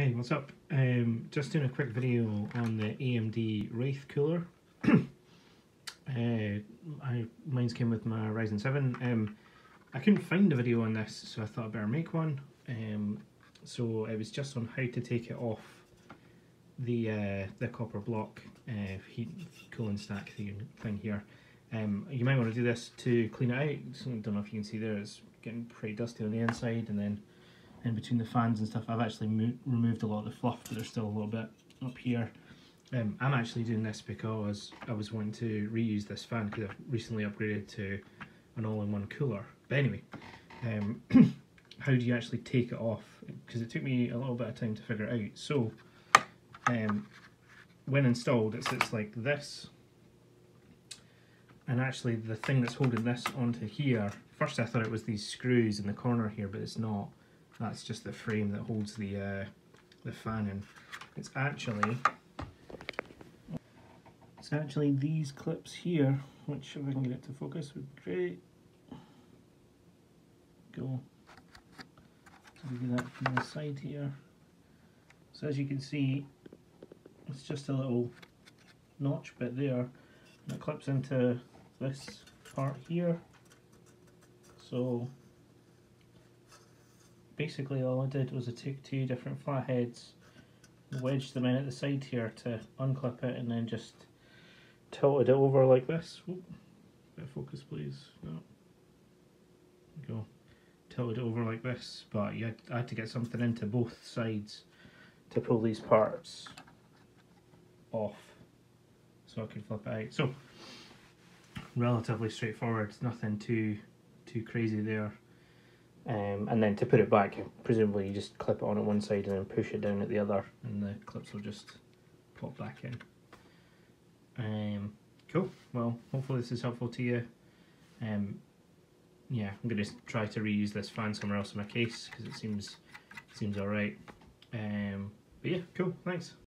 Hey, what's up? Um, just doing a quick video on the AMD Wraith cooler. uh, I, mine's came with my Ryzen 7. Um, I couldn't find a video on this, so I thought I'd better make one. Um, so it was just on how to take it off the uh, the copper block uh, heat cooling stack thing here. Um, you might want to do this to clean it out. So I don't know if you can see there, it's getting pretty dusty on the inside, and then in between the fans and stuff. I've actually removed a lot of the fluff, but there's still a little bit up here. Um, I'm actually doing this because I was wanting to reuse this fan because I've recently upgraded to an all-in-one cooler. But anyway, um, how do you actually take it off? Because it took me a little bit of time to figure it out. So, um, when installed, it sits like this. And actually, the thing that's holding this onto here, first I thought it was these screws in the corner here, but it's not that's just the frame that holds the uh, the fan in. It's actually it's actually these clips here, which if I can get it to focus would be great. Go. So we do that from the side here. So as you can see, it's just a little notch bit there, and it clips into this part here. So basically all I did was I took two different flatheads, wedged them in at the side here to unclip it and then just tilted it over like this. Bit of focus please. No. Go. Tilted it over like this, but you had, I had to get something into both sides to pull these parts off so I could flip it out. So relatively straightforward, nothing too too crazy there. Um, and then to put it back, presumably you just clip it on at one side and then push it down at the other, and the clips will just pop back in. Um, cool. Well, hopefully this is helpful to you. Um, yeah, I'm going to try to reuse this fan somewhere else in my case because it seems seems alright. Um, but yeah, cool. Thanks.